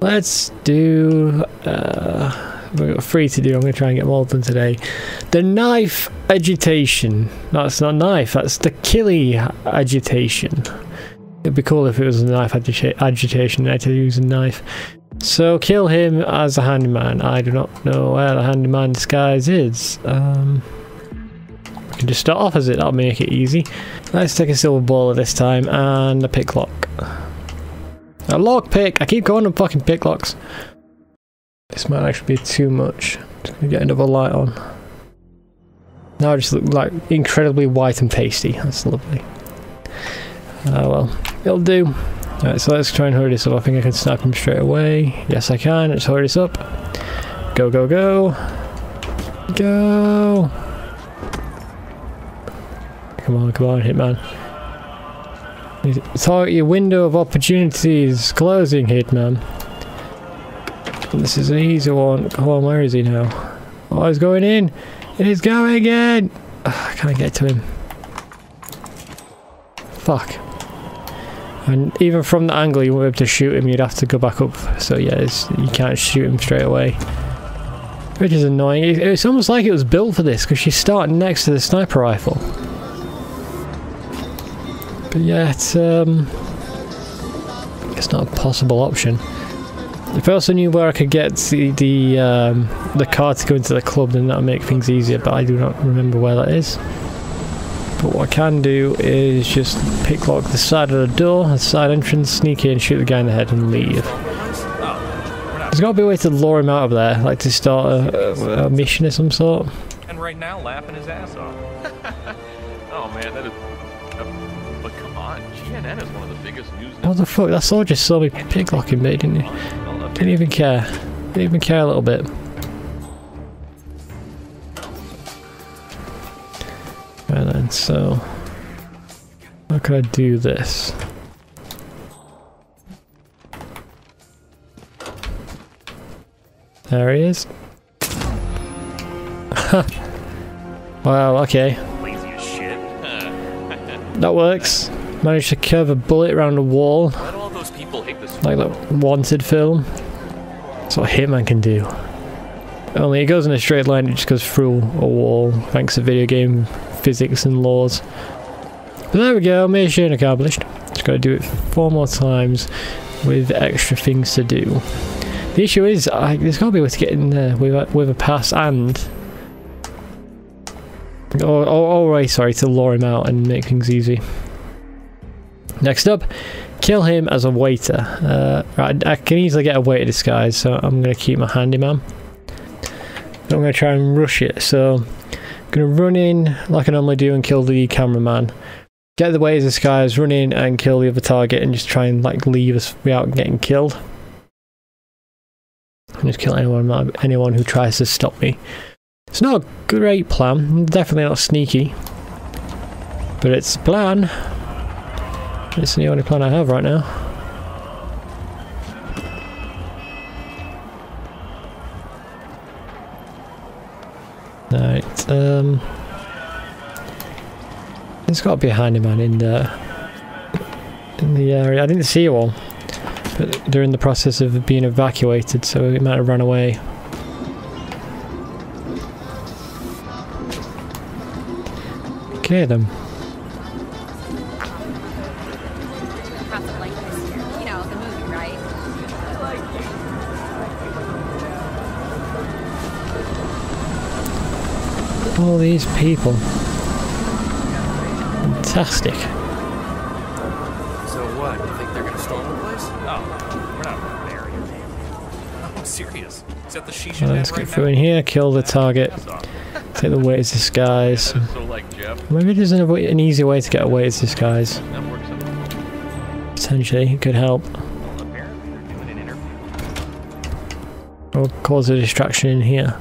Let's do. Uh, we've got three to do. I'm going to try and get them all done today. The knife agitation. That's not knife. That's the Kilie agitation. It'd be cool if it was a knife agita agitation. I had to use a knife. So kill him as a handyman. I do not know where the handyman disguise is. Um, can just start off as it. That'll make it easy. Let's take a Silverballer this time and a picklock. A lock pick. I keep going on fucking picklocks. This might actually be too much. Just gonna get another light on. Now I just look like incredibly white and pasty. That's lovely. Ah well, it'll do. Alright, so let's try and hurry this up. I think I can snap him straight away. Yes, I can. Let's hurry this up. Go, go, go. Go. Come on, come on, Hitman. Target your window of opportunity is closing, Hitman. This is an easy one. Come on, where is he now? Oh, he's going in. He's going in. Can I get to him? Fuck. And even from the angle you won't be able to shoot him, you'd have to go back up. So yeah, you can't shoot him straight away. Which is annoying. It's almost like it was built for this, because she's starting next to the sniper rifle. But it's, um, it's not a possible option. If I also knew where I could get the the, um, the car to go into the club, then that would make things easier, but I do not remember where that is. But what I can do is just picklock the side of the door, the side entrance, sneak in, shoot the guy in the head and leave. There's got to be a way to lure him out of there, like to start a, a mission of some sort. And right now, laughing his ass off. oh man, that is. But come on, GNN is one of the biggest news. What the fuck? That soldier saw me picklocking me, didn't he? Didn't even care. Didn't even care a little bit. And then, so... How could I do this? There he is. wow, okay. Lazy as shit. That works. Managed to curve a bullet around a wall, all those people hate this? like that Wanted film. That's what Hitman can do. Only it goes in a straight line, it just goes through a wall, thanks to video game physics and laws. But there we go, mission accomplished. Just gotta do it four more times with extra things to do. The issue is, I, there's gotta be a way to get in there with a, with a pass and... Or, or, or way, sorry, to lure him out and make things easy. Next up, kill him as a waiter. Uh, right, I can easily get a waiter disguise, so I'm going to keep my handyman. I'm going to try and rush it, so I'm going to run in like I normally do and kill the cameraman. Get the waiter disguise, run in and kill the other target and just try and like leave us without getting killed. And just kill anyone, anyone who tries to stop me. It's not a great plan, definitely not sneaky. But it's a plan. It's the only plan I have right now. Right, um... There's got to be a handyman in the... in the area. I didn't see one. But they're in the process of being evacuated, so it might have run away. Okay then. These people. Fantastic. So what? You think they're gonna storm the place? Oh, we're not there yet. I'm serious. Is that the shisha Well, let's right get through now? in here, kill the target, take the waiter's disguise. That is so like Maybe there's an, an easy way to get a waiter's disguise. That works. Potentially, it could help. Well, doing an. Or cause a distraction in here.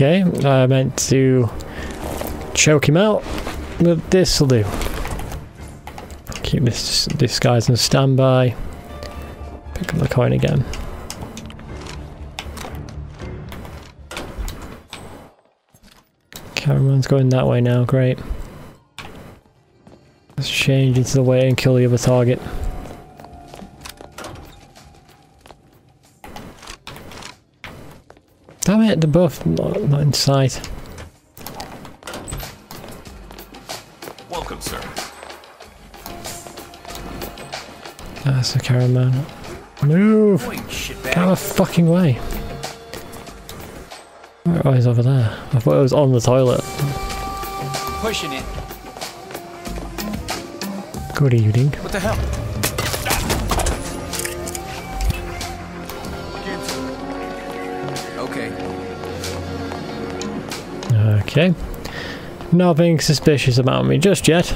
Okay, I meant to choke him out, but this will do. Keep this this guy's on standby. Pick up the coin again. Cameraman's going that way now, great. Let's change into the way and kill the other target. Damn it, they're both not, not in sight. Welcome, sir. That's the caravan. Move! Get out of the fucking way. Oh, he's over there. I thought it was on the toilet. Pushing it. Good evening. What the hell? Okay. Nothing suspicious about me just yet.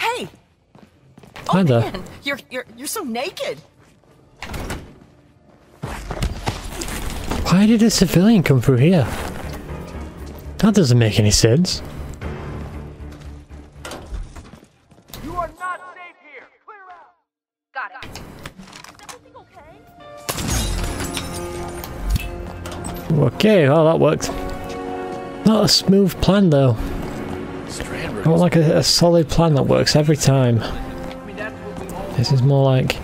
Hey! Oh, Hi oh there. man, you're you're you're so naked. Why did a civilian come through here? That doesn't make any sense. Okay, well that worked. Not a smooth plan though. I want like a, a solid plan that works every time. This is more like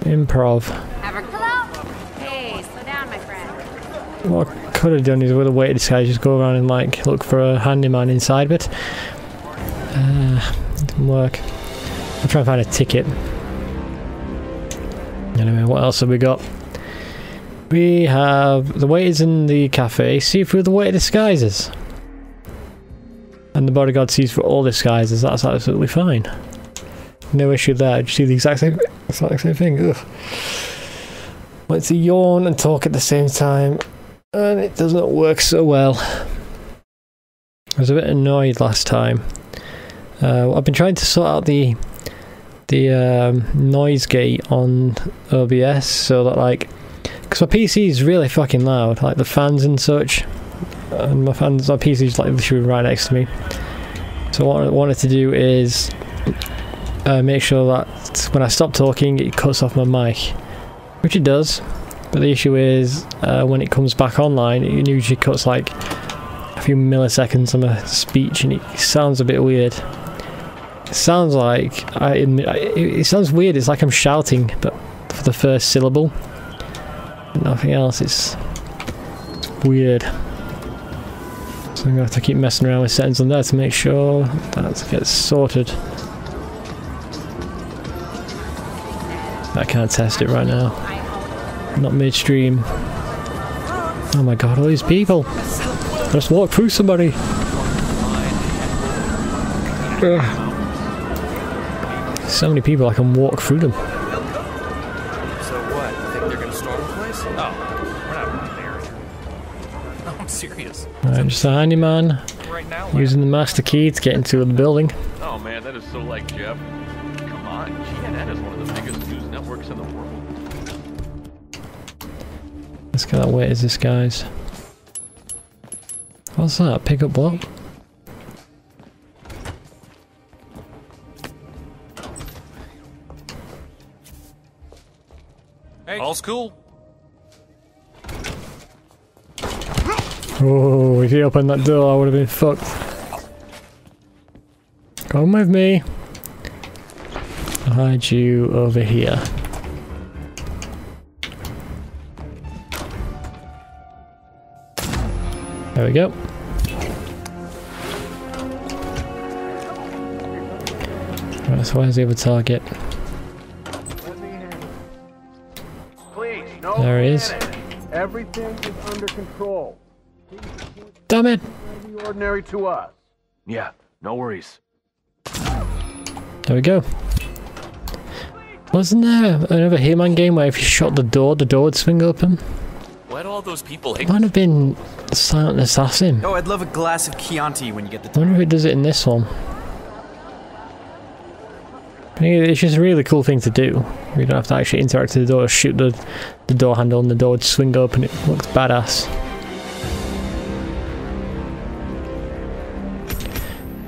improv. What I could have done is with a weighted disguise just go around and like look for a handyman inside, but uh, it didn't work. I'll try and find a ticket. Anyway, what else have we got? We have the waiters in the cafe see through the weighted disguises. And the bodyguard sees through all disguises, that's absolutely fine. No issue there, just do the exact same exact same thing. Ugh. Let's yawn and talk at the same time and it doesn't work so well. I was a bit annoyed last time. Uh, I've been trying to sort out the the um, noise gate on OBS so that like because my PC is really fucking loud, like the fans and such, and my fans my PC is like literally right next to me. So what I wanted to do is uh, make sure that when I stop talking, it cuts off my mic, which it does. But the issue is, uh, when it comes back online, it usually cuts like a few milliseconds on my speech, and it sounds a bit weird. It sounds like I, it sounds weird. It's like I'm shouting, but for the first syllable. Nothing else. It's weird. So I'm gonna have to keep messing around with settings on there to make sure that gets sorted. I can't test it right now. Not midstream. Oh my god, all these people! I Just walk through somebody! Ugh. So many people, I can walk through them. No, I'm serious. Alright, just a handyman Right now, using the master key to get into the building. Oh man, that is so like Jeff. Come on, GNN is one of the biggest news networks in the world. Let's get that weight as this guy's. What's that? Pickup block? Hey. All's cool. Oh, if he opened that door, I would have been fucked. Come with me. I'll hide you over here. There we go. Right, so where's the other target? Please, no There he is. Everything is under control. Damn it! The ordinary to us. Yeah, no worries. There we go. Wasn't there another Hitman game where if you shot the door, the door would swing open? Why do all those people hate Might have been Silent Assassin. Oh, I'd love a glass of Chianti when you get the I wonder if it does it in this one. It's just a really cool thing to do. You don't have to actually interact with the door, shoot the, the door handle and the door would swing open. It looks badass.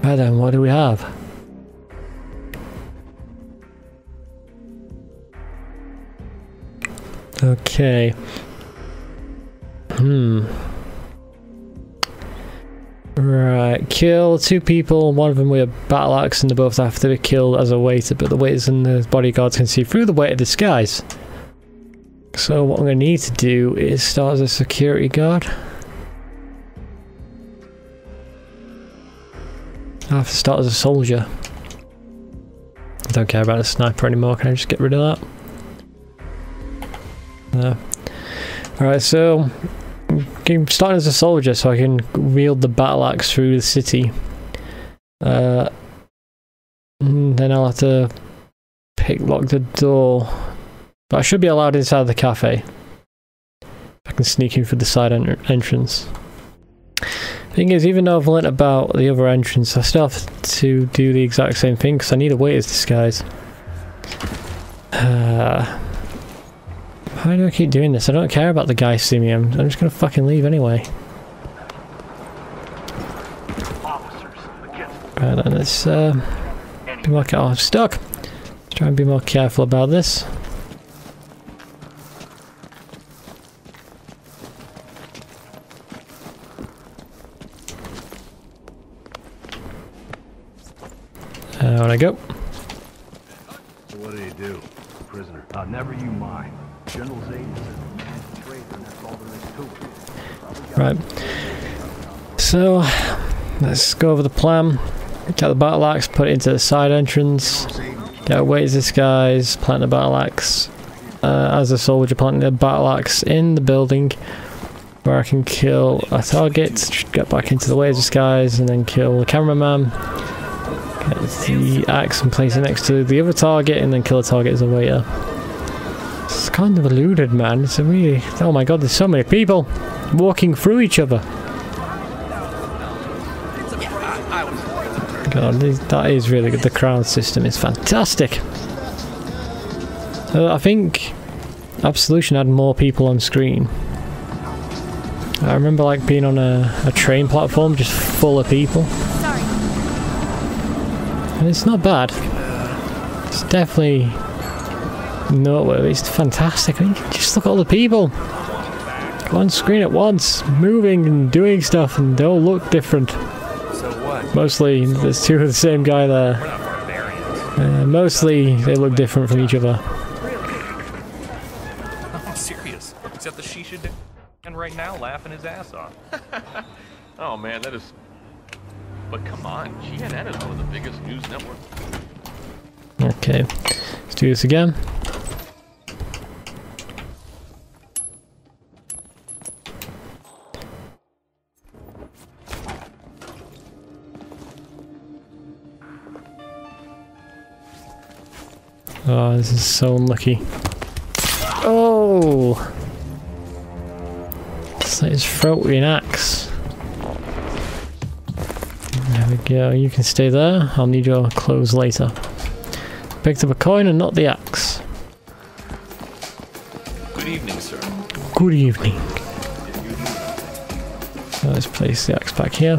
Then, what do we have? Okay. Hmm. Right, kill two people, one of them with a battle axe, and they both have to be killed as a waiter, but the waiters and the bodyguards can see through the waiter disguise. So what I'm going to need to do is start as a security guard. I have to start as a soldier. I don't care about a sniper anymore, can I just get rid of that? No. Alright, so I'm starting as a soldier so I can wield the battle axe through the city. Uh, then I'll have to pick lock the door. But I should be allowed inside the cafe. I can sneak in through the side en entrance. Thing is, even though I've learnt about the other entrance, I still have to do the exact same thing because I need a waiter's disguise. Uh, why do I keep doing this? I don't care about the guy seeing me. I'm, I'm just gonna fucking leave anyway. Right then, let's uh, be more careful. Oh, I'm stuck. Let's try and be more careful about this. Uh, when I go. So what do you do? Prisoner. Uh, never you mind. General Zaydan traitor, and that's all there is to it. Right. So, let's go over the plan. Get the battle axe, put it into the side entrance. Get away this guys, plant the battle axe. Uh, as a soldier, plant the battle axe in the building where I can kill a target, get back into the this guys, and then kill the cameraman. Get the axe and place it next to the other target, and then kill the target as a waiter. It's kind of eluded, man. It's a really. Oh my god, there's so many people walking through each other. God, that is really good. The crown system is fantastic. Uh, I think Absolution had more people on screen. I remember like being on a, a train platform just full of people. Sorry. And it's not bad. It's definitely noteworthy. It's fantastic. I mean, just look at all the people. Go on screen at once, moving and doing stuff, and they all look different. So? Mostly, there's two of the same guy there. We're not barbarians. Uh, mostly, they look different from each other. I'm serious. Except the she should and right now laughing his ass off. Oh man, that is. But come on, GNN is one of the biggest news networks. Okay, let's do this again. Oh, this is so unlucky. Oh! Slit his throat with an axe. We go, you can stay there. I'll need your clothes later. Picked up a coin and not the axe. Good evening, sir. Good evening. So let's place the axe back here.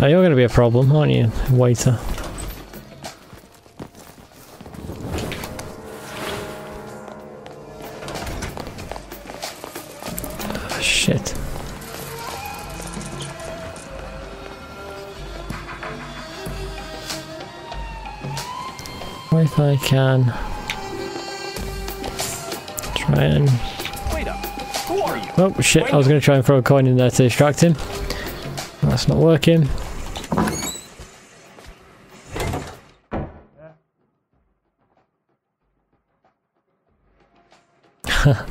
Now you're going to be a problem, aren't you, waiter? Can try and? Oh shit, I was going to try and throw a coin in there to distract him. That's not working. well,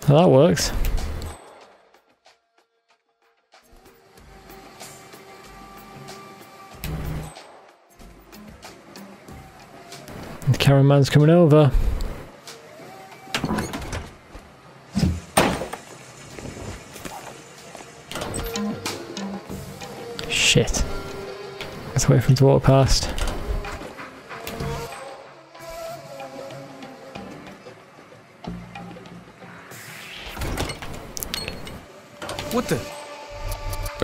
that works. Cameraman's coming over. Shit. Let's wait for him to walk past. What the?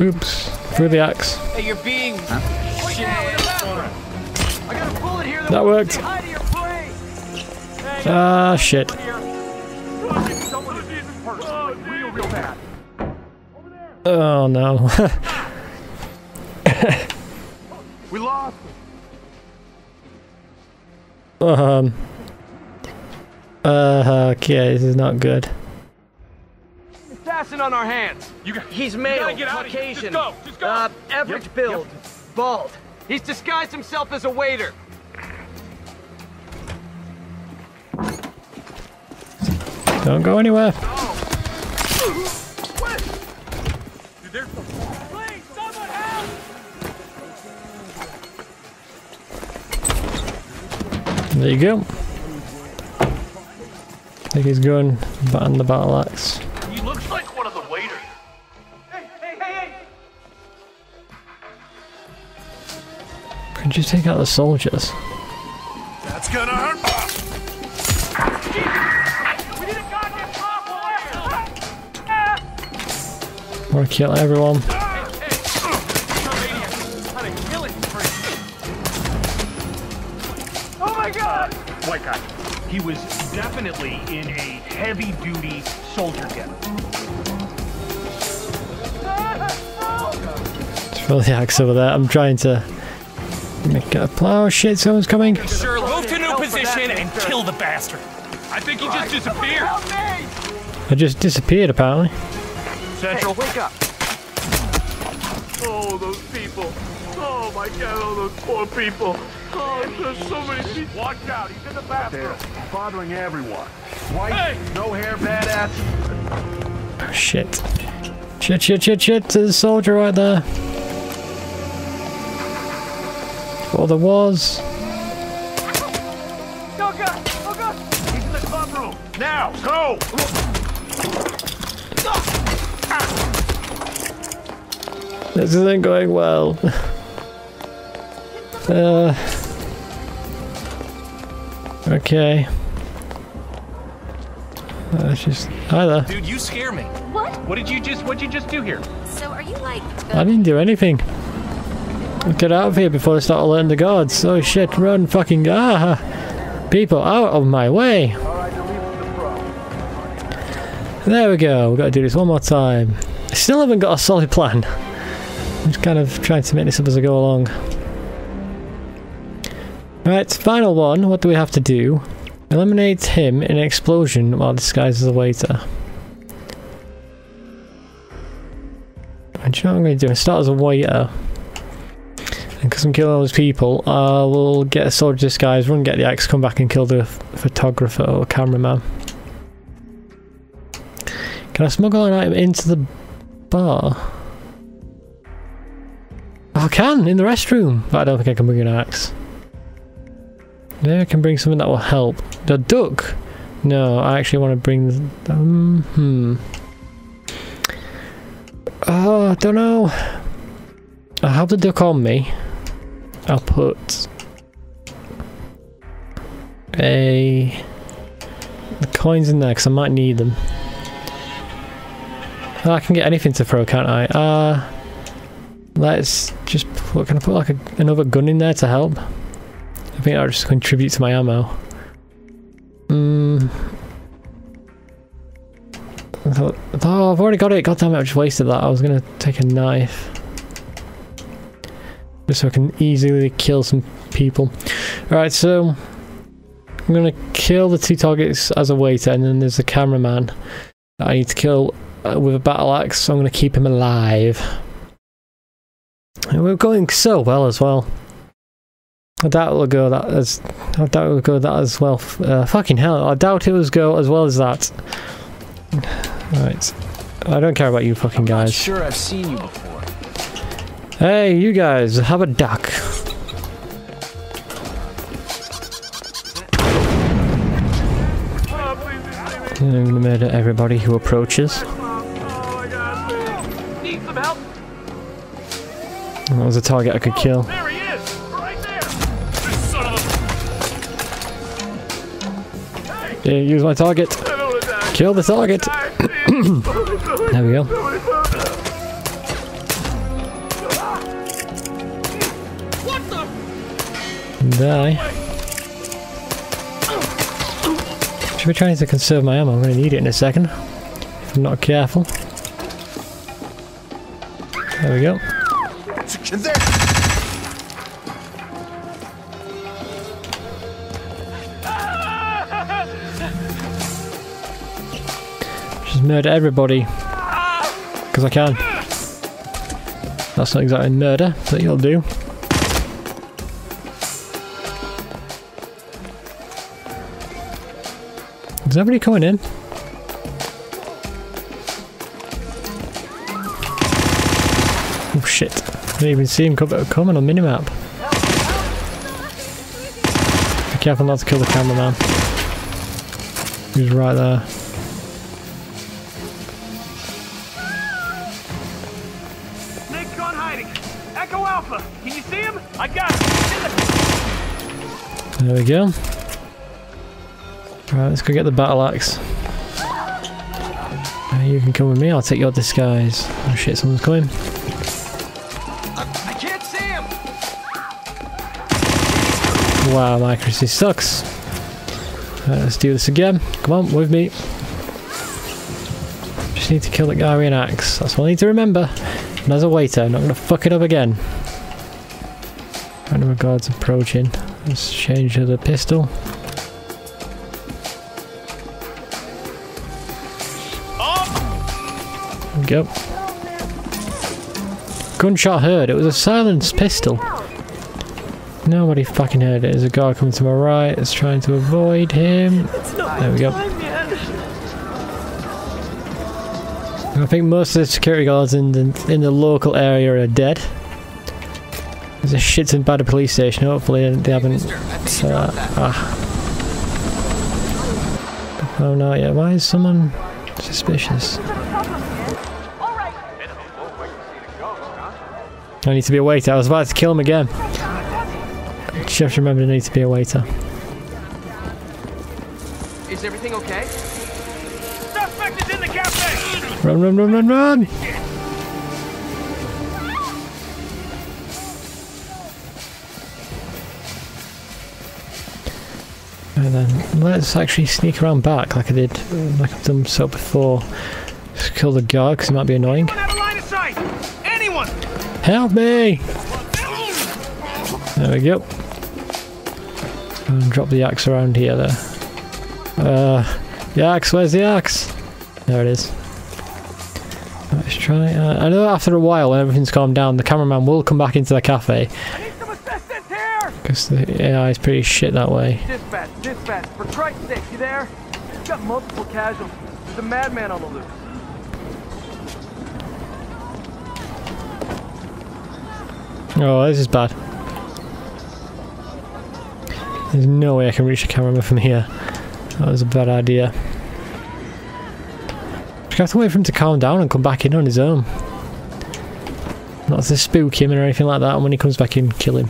Oops. Through the axe. Hey, you're being. Shit. I got a bullet here That worked. High to your place. Ah, shit. Oh no. We lost him. um. Uh, okay, this is not good. Assassin on our hands. You got. He's you male, gotta get out of here. Caucasian. Just go. Just go. Uh, average build, bald. He's disguised himself as a waiter. Don't go anywhere. Dude, there's Please, someone help! There you go. I think he's going on the battle axe. He looks like one of the waiters. Hey, hey, hey, hey! Could you take out the soldiers? Over here! Want to kill everyone? Oh my god! White guy. He was definitely in a heavy duty soldier get. Throw the axe over there. I'm trying to make a plow. Oh, shit, someone's coming. Sure, move to new position and kill the bastard. I think he just disappeared. I just disappeared apparently. Central. Wake up. Oh, those people. Oh my god, all those poor people. Oh, there's so many people. Watch out, he's in the bathroom. Bothering everyone. White, Hey! no hair, badass. Oh, shit. Shit, shit, shit, shit. There's a soldier right there. Well, there was. Oh god! Oh god! He's in the club room. Now, go! This isn't going well. uh. Okay. Let's just. Hi there. Dude, you scare me. What? What did you just What'd you just do here? So are you like I didn't do anything. Get out of here before they start alerting the guards. Oh shit, run fucking ah! People out of my way! There we go, we've got to do this one more time. I still haven't got a solid plan. I'm just kind of trying to make this up as I go along. Right, final one. What do we have to do? Eliminate him in an explosion while disguised as a waiter. And you know what I'm going to do? I start as a waiter. And because I'm killing all those people, I will get a soldier disguise, run, get the axe, come back and kill the photographer or cameraman. Can I smuggle an item into the bar? Oh, I can, in the restroom. But I don't think I can bring an axe. Maybe I can bring something that will help. The duck? No, I actually want to bring... the- Um, hmm. Oh, I don't know. I have the duck on me. I'll put a the coins in there because I might need them. I can get anything to throw, can't I? Uh, let's just put, can I put like a, another gun in there to help? I think that'll just contribute to my ammo. Hmm. Oh, I've already got it. God damn it, I just wasted that. I was gonna take a knife. Just so I can easily kill some people. Alright, so I'm gonna kill the two targets as a waiter, and then there's the cameraman I need to kill with a battle axe, so I'm gonna keep him alive. And we're going so well as well. I doubt it'll go that as I doubt it'll go that as well. Uh, fucking hell, I doubt it will go as well as that. Right. I don't care about you fucking guys. Sure, I've seen you before. Hey, you guys, have a duck. I'm gonna murder everybody who approaches. That was a target I could kill. There he is! Right there! This son of a... Yeah, use my target. Kill the target. there we go. Die. Should be trying to conserve my ammo. I'm going to need it in a second. If I'm not careful. There we go. Just murder everybody. Because I can. That's not exactly murder, but you'll do. Is everybody coming in? Didn't even see him coming on minimap. Be careful not to kill the cameraman. He's right there. Snake's gone hiding. Echo Alpha, can you see him? I got him. There we go. Right, let's go get the battle axe. Uh, you can come with me, I'll take your disguise. Oh shit, someone's coming. Wow, my accuracy sucks. Right, let's do this again. Come on, with me. Just need to kill the guy with an axe. That's what I need to remember. And as a waiter, I'm not going to fuck it up again. Random guards approaching. Let's change to the pistol. Go. Gunshot heard. It was a silenced pistol. Nobody fucking heard it. There's a guy coming to my right. It's trying to avoid him. There we go. I think most of the security guards in the in the local area are dead. There's a shit and bad police station. Hopefully they haven't. Uh, ah. Oh no! Yeah. Why is someone suspicious? I need to be a waiter. I was about to kill him again. Just have to remember to need to be a waiter. Is everything okay? Suspect is in the cafe! Run, run, run, run, run! And then let's actually sneak around back like I did, like I've done so before. Just kill the guard because he might be annoying. Have a line of sight! Anyone! Help me! There we go. And drop the axe around here there. Uh, the axe, where's the axe? There it is. Let's try. Uh, I know after a while, when everything's calmed down, the cameraman will come back into the cafe I need some assistance here! because the AI is pretty shit that way. Dispatch, dispatch, for Christ's sake, you there? We've got multiple casualties. There's a madman on the loose. Oh, this is bad. There's no way I can reach the cameraman from here. That was a bad idea. I have to wait for him to calm down and come back in on his own. Not to spook him or anything like that, and when he comes back in, kill him.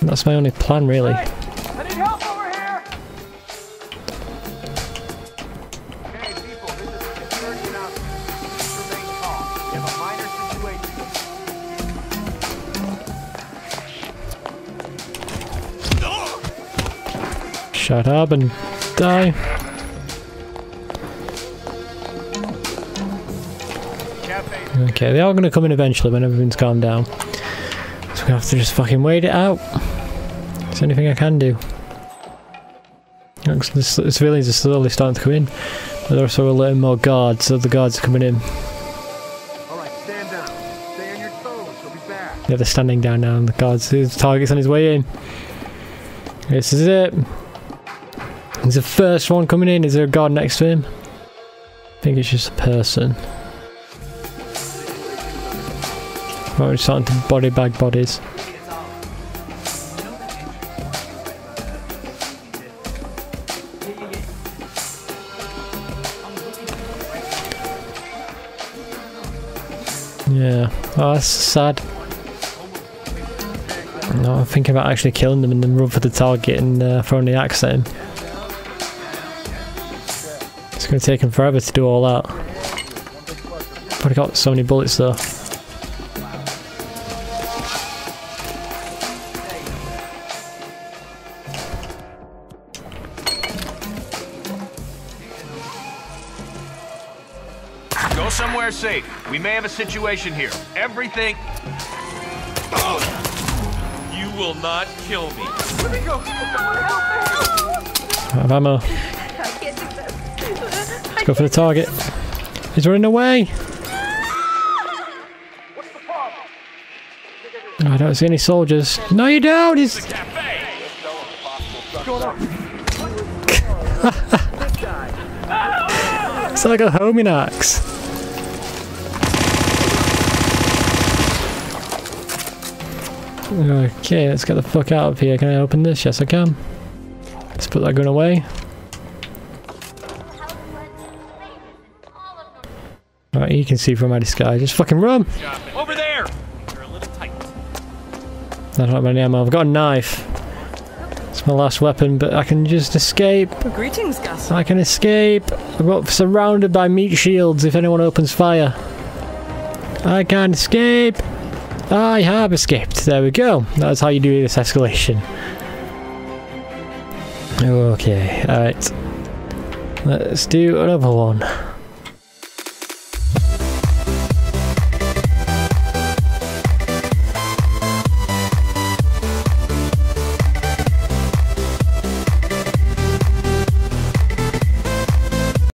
That's my only plan, really. Up and die. Okay, they are going to come in eventually when everything's calmed down. So we're going to have to just fucking wait it out. Is there anything I can do? Looks- The civilians are slowly starting to come in. But they're also alerting more guards, so the guards are coming in. All right, stand down. Stay on your toes. We'll be back. Yeah, they're standing down now, and the guards, the target's on his way in. This is it. There's the first one coming in. Is there a guard next to him? I think it's just a person. Right, we're starting to body bag bodies. Yeah. Oh, that's sad. No, I'm thinking about actually killing them and then run for the target and uh, throwing the axe at him. It's going to take him forever to do all that. Probably got so many bullets though. Go somewhere safe. We may have a situation here. Everything. You will not kill me. I have ammo. Go for the target. He's running away. I don't see any soldiers. No, you don't. He's. it's like a homing axe. Okay, let's get the fuck out of here. Can I open this? Yes, I can. Let's put that gun away. Right, you can see from my disguise. Just fucking run! Over there! You're a little tight. I don't have any ammo. I've got a knife. It's my last weapon, but I can just escape. Greetings, Gus. I can escape. I'm got surrounded by meat shields if anyone opens fire. I can escape. I have escaped. There we go. That's how you do this escalation. Okay, alright. Let's do another one.